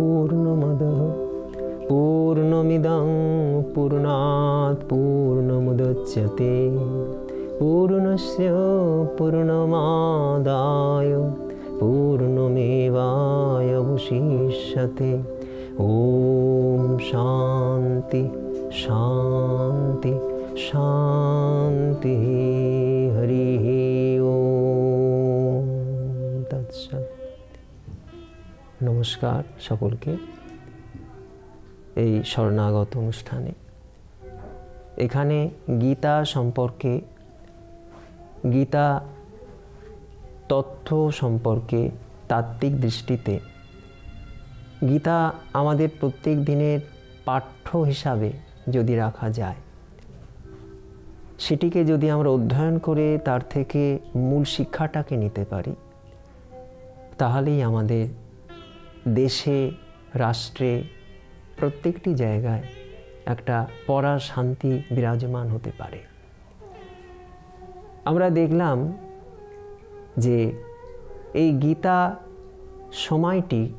पूर्णमदः। पूर्णमिदं पूर्णात् पूर्णमुदच्यते। पूर्णस्य पूर्णमादाय पूर्णमेवायवशिष्यते ॐ शान्ति शान्ति शान्तिः। নমস্কার সকলকে এই শরণাগত অনুষ্ঠানে। এখানে গীতা সম্পর্কে, গীতা তথ্য সম্পর্কে তাত্ত্বিক দৃষ্টিতে গীতা আমাদের প্রত্যেক দিনের পাঠ্য হিসাবে যদি রাখা যায়, সেটিকে যদি আমরা অধ্যয়ন করে তার থেকে মূল শিক্ষাটাকে নিতে পারি, তাহলেই আমাদের দেশে, রাষ্ট্রে, প্রত্যেকটি জায়গায় একটা পড়া শান্তি বিরাজমান হতে পারে। আমরা দেখলাম যে এই গীতা সময়টি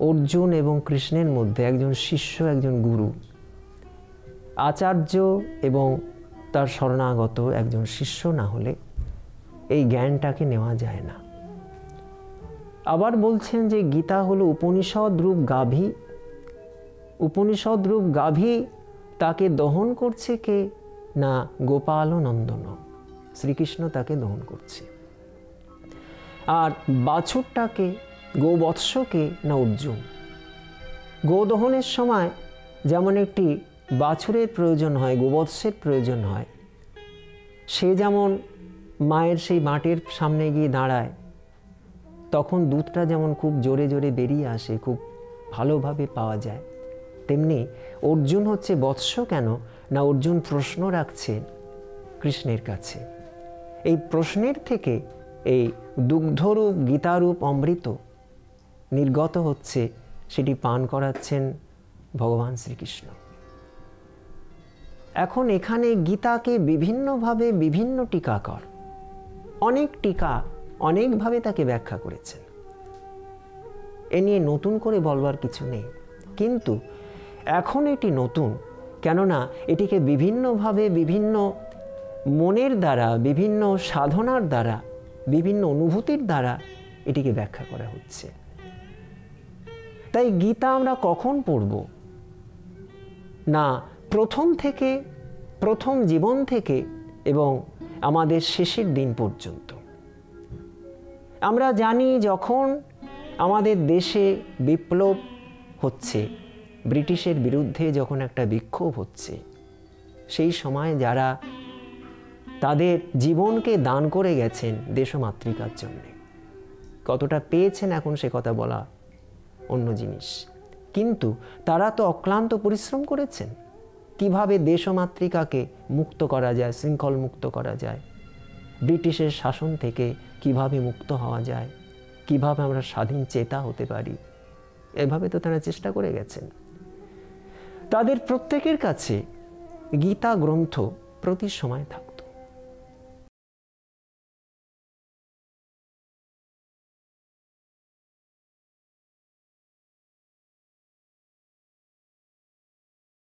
অর্জুন এবং কৃষ্ণের মধ্যে একজন শিষ্য, একজন গুরু, আচার্য এবং তার শরণাগত একজন শিষ্য না হলে এই জ্ঞানটাকে নেওয়া যায় না। আবার বলছেন যে গীতা হলো উপনিষদ রূপ গাভী। উপনিষদ রূপ গাভী তাকে দহন করছে কে? না গোপাল নন্দন শ্রীকৃষ্ণ তাকে দহন করছে। আর বাছুরটাকে, গোবৎসকে না অর্জুন? গোদহনের সময় যেমন একটি বাছুরের প্রয়োজন হয়, গোবৎসের প্রয়োজন হয়, সে যেমন মায়ের সেই মাটির সামনে গিয়ে দাঁড়ায় তখন দুধটা যেমন খুব জোরে জোরে বেরিয়ে আসে, খুব ভালোভাবে পাওয়া যায়, তেমনি অর্জুন হচ্ছে বৎস কেন না অর্জুন প্রশ্ন রাখছে কৃষ্ণের কাছে। এই প্রশ্নের থেকে এই দুগ্ধরূপ, গীতারূপ অমৃত নির্গত হচ্ছে, সেটি পান করাচ্ছেন ভগবান শ্রীকৃষ্ণ। এখন এখানে গীতাকে বিভিন্নভাবে বিভিন্ন টিকাকর, অনেক টিকা অনেকভাবে তাকে ব্যাখ্যা করেছেন। এ নিয়ে নতুন করে বলবার কিছু নেই। কিন্তু এখন এটি নতুন, কেননা এটিকে বিভিন্নভাবে বিভিন্ন মনের দ্বারা, বিভিন্ন সাধনার দ্বারা, বিভিন্ন অনুভূতির দ্বারা এটিকে ব্যাখ্যা করা হচ্ছে। তাই গীতা আমরা কখন পড়ব? না, প্রথম থেকে, প্রথম জীবন থেকে এবং আমাদের শেষের দিন পর্যন্ত। আমরা জানি যখন আমাদের দেশে বিপ্লব হচ্ছে, ব্রিটিশের বিরুদ্ধে যখন একটা বিক্ষোভ হচ্ছে, সেই সময় যারা তাদের জীবনকে দান করে গেছেন দেশমাতৃকার জন্যে। কতটা পেয়েছেন এখন সে কথা বলা অন্য জিনিস। কিন্তু তারা তো অক্লান্ত পরিশ্রম করেছেন। কীভাবে দেশমাতৃকাকে মুক্ত করা যায় শৃঙ্খল মুক্ত করা যায়? ব্রিটিশের শাসন থেকে কীভাবে মুক্ত হওয়া যায়? কীভাবে আমরা স্বাধীন চেতা হতে পারি? এভাবে তো তারা চেষ্টা করে গেছেন। তাদের প্রত্যেকের কাছে গীতা গ্রন্থ প্রতি সময় থাকে